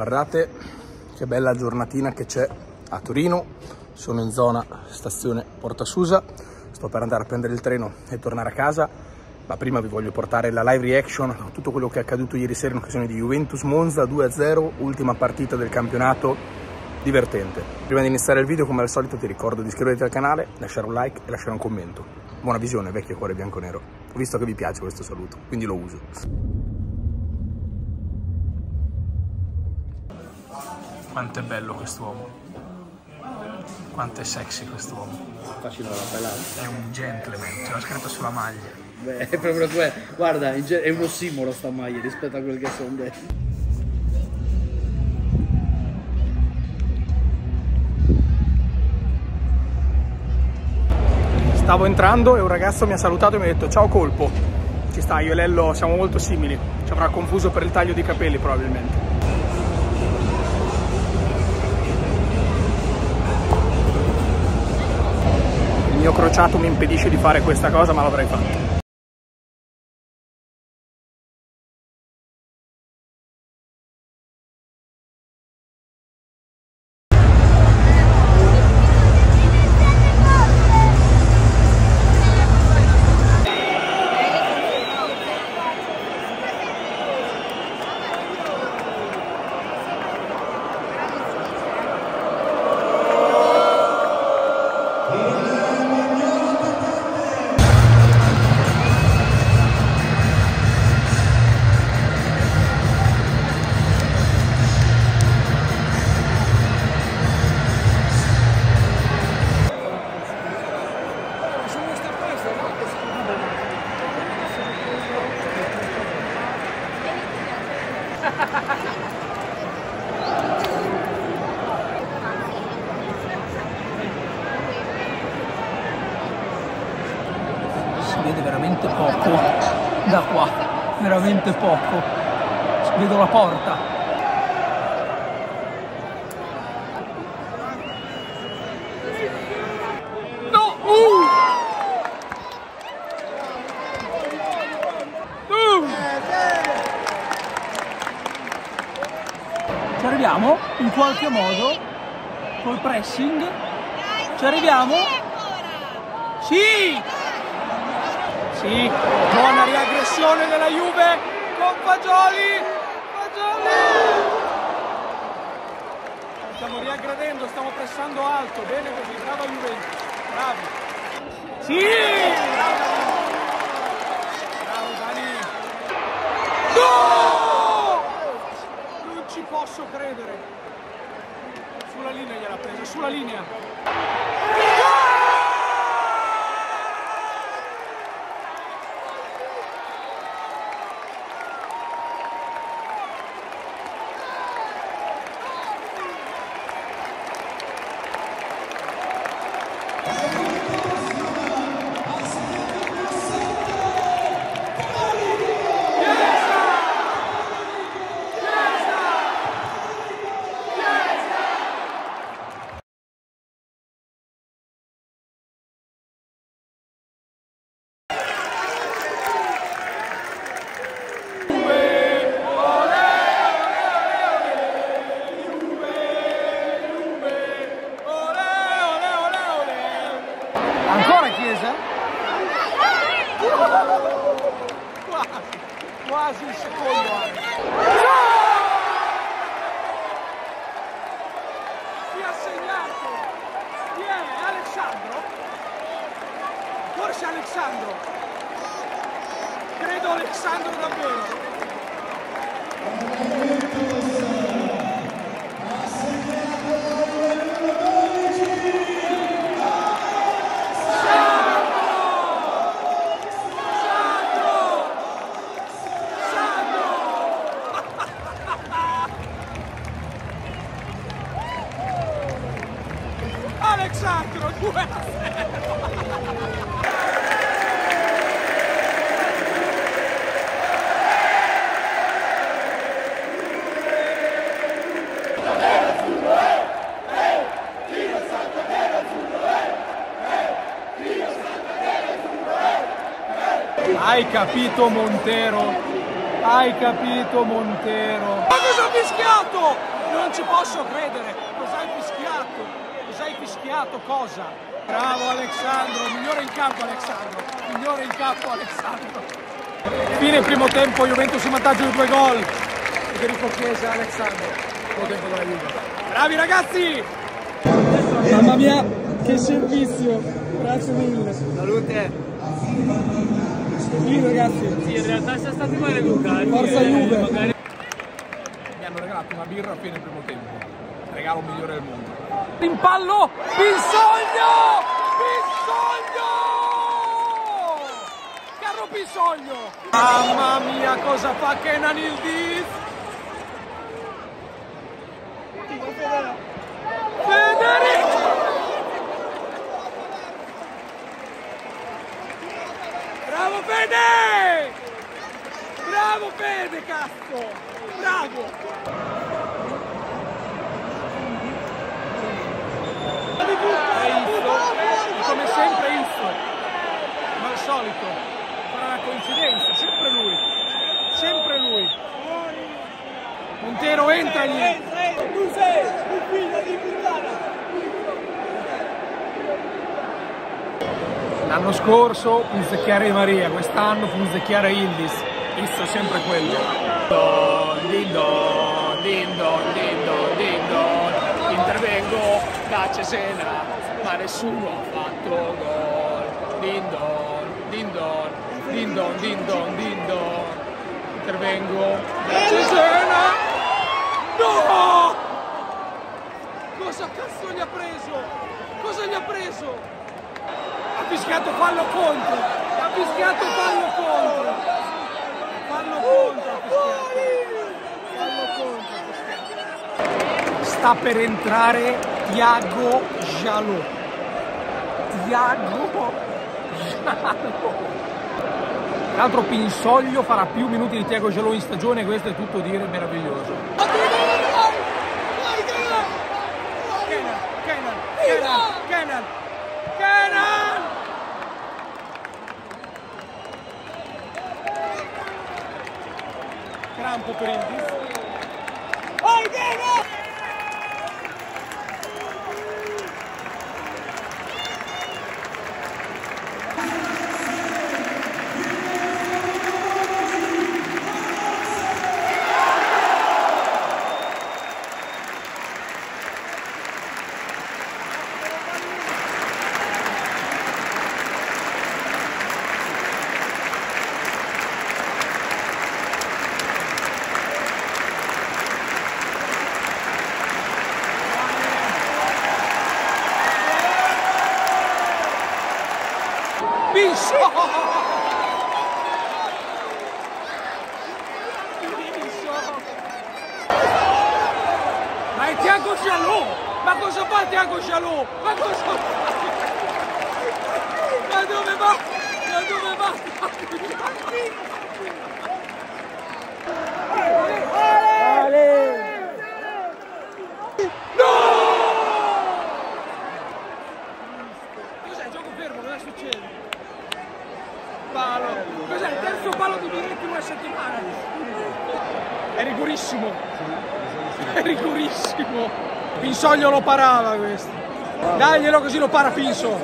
Guardate che bella giornatina che c'è a Torino. Sono in zona stazione Porta Susa. Sto per andare a prendere il treno e tornare a casa. Ma prima vi voglio portare la live reaction a tutto quello che è accaduto ieri sera in occasione di Juventus Monza 2-0, ultima partita del campionato divertente. Prima di iniziare il video, come al solito, ti ricordo di iscriverti al canale, lasciare un like e lasciare un commento. Buona visione, vecchio cuore bianco-nero. Ho visto che vi piace questo saluto, quindi lo uso. Quanto è bello quest'uomo. Quanto è sexy quest'uomo. Facino la pelata. È un gentleman, ce l'ha scritto sulla maglia. Beh, è proprio quello. Guarda, è un ossimoro sta maglia rispetto a quel che sono dentro. Stavo entrando e un ragazzo mi ha salutato e mi ha detto ciao colpo. Ci sta, io e Lello siamo molto simili. Ci avrà confuso per il taglio di capelli probabilmente. Crociato mi impedisce di fare questa cosa, ma l'avrei fatto. Veramente poco da qua, veramente poco. Vedo la porta. No! Uh! Uh! Ci arriviamo in qualche modo col pressing. Ci arriviamo? Sì! Sì, buona riaggressione della Juve con Fagioli. Fagioli! Stiamo riaggredendo, stiamo pressando alto. Bene così, brava Juventus. Bravi. Sì! Bravo Dani. No! Non ci posso credere. Sulla linea gliela presa, sulla linea. Forse Alessandro. Credo Alessandro davvero. Alexandro 2 Hai capito Montero? Hai capito Montero? Ma cosa ha fischiato? Non ci posso credere! Cos'hai fischiato? Cos'hai fischiato? Cosa? Bravo Alessandro, migliore in campo Alessandro, migliore in campo Alessandro. Fine primo tempo, Juventus in vantaggio di due gol. Federico Chiesa, Alessandro. Primo tempo della Juve. Bravi ragazzi! Mamma mia, che servizio! Grazie mille. Salute. Sì ragazzi, Sì, in realtà siamo stati maleducati. Forza eh, Juve. magari- mi hanno regalato una birra a fine primo tempo. Regalo migliore del mondo. In pallo, Pinsoglio! Pinsoglio! Carlo Pinsoglio! Mamma mia, cosa fa Kenan Ildiz? Federico! Bravo Fede! Bravo Bravo! Izzo, come sempre Izzo, ma al solito, farà una coincidenza, sempre lui, sempre lui. Montero entragli! Tu sei un figlio di puttana! L'anno scorso Punzecchiare Maria, quest'anno Punzecchiare Izzo è sempre quello. Din don, din don, din don, din don. Intervengo da Cesena, ma nessuno ha fatto gol. Din don, din don, din don, din don, din don. Intervengo da Cesena. No! Cosa cazzo gli ha preso? Cosa gli ha preso? Ha fischiato fallo contro! Ha fischiato fallo contro! Sta per entrare Tiago Jalò. Tiago Jalò. Tra l'altro Pinsoglio farà più minuti di Tiago Jalò in stagione, questo è tutto dire meraviglioso. Kenan, Kenan, Kenan, Kenan! campo per il... Oh, Pas à gauche à l'eau gauche à l'eau Pinsoglio lo parava questo. Daglielo così lo para Pinso.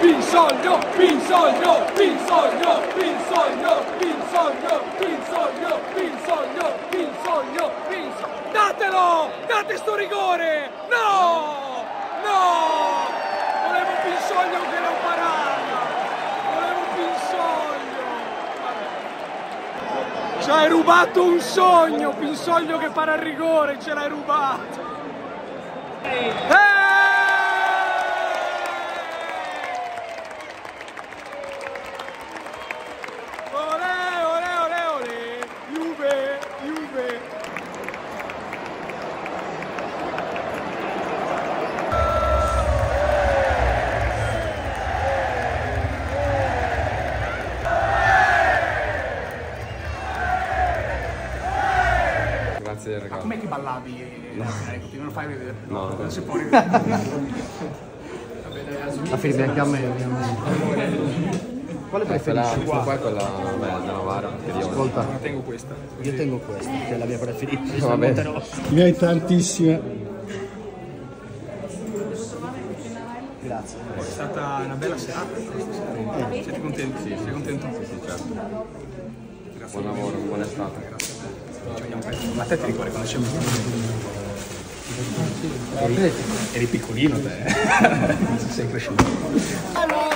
Pinsoglio, Pinsoglio, Pinsoglio, Pinsoglio, Pinsoglio, Pinsoglio, Pinsoglio, Pinsoglio, Pinsoglio. Datelo! Date sto rigore! No! No! Volevo Pinsoglio che lo parava! Volevo Pinsoglio! Ci hai rubato un sogno, Pinsoglio che para il rigore, ce l'hai rubato! Grazie ragazzi. Ma com'è che ballavi? No. Ecco, me lo fai vedere. No. Non si può. La fede anche a me, ovviamente. Quale Eh, quella, preferisci? questa qua è quella bella da Novara, che io Ascolta, Tengo questa. io tengo questa, che è la mia preferita. Va bene. Monte Rosso. Ne hai tantissime. Grazie. È stata una bella serata. Siete contenti? Sì, sei contento? Sì, sì, certo. Buon lavoro, buona estate. Ci vediamo presto. Ma te ti ricordi quando c'è Eri, eri piccolino te. Sei cresciuto.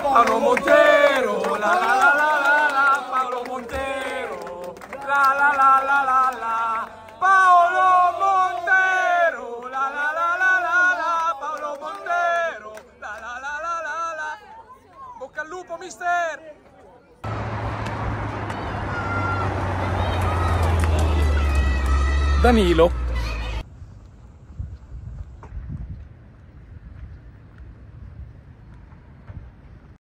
Paolo Montero, la la la la la la, Paolo Montero, la la la la la la, Paolo Montero, la la la la la la, Paolo Montero, la la la la la la. Bocca al lupo, mister! Danilo